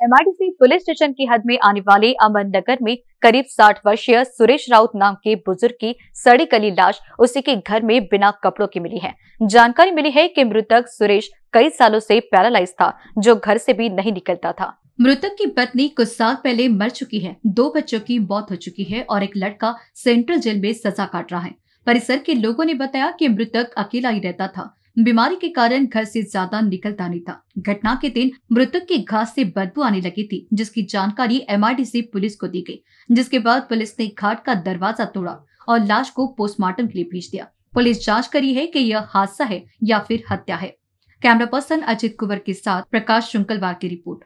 MIDC police station की हद में आने वाले अमन नगर में करीब 60 वर्षीय सुरेश राउत नाम के बुज़ुर्ग की सड़ी गली लाश उसी के घर में बिना कपड़ों की मिली है। जानकारी मिली है कि मृतक सुरेश कई सालों से पैरालाइज था, जो घर से भी नहीं निकलता था। मृतक की पत्नी कुछ साल पहले मर चुकी है। दो बच्चों की मौत हो चुकी है और एक लड़का सेंट्रल जेल में सजा काट रहा है। परिसर के लोगों ने बताया कि मृतक अकेला ही रहता था। बीमारी के कारण घर से ज़्यादा निकलता नहीं था। घटना के दिन मृतक के घास से बदबू आने लगी थी, जिसकी जानकारी एमआईडीसी पुलिस को दी गई, जिसके बाद पुलिस ने घाट का दरवाज़ा तोड़ा और लाश को पोस्टमार्टम के लिए भेज दिया। पुलिस जाँच करी है कि यह हादसा है या फिर हत्या है। कैमरा पर्सन अजित कुंवर के साथ प्रकाश शुंकलवार की रिपोर्ट।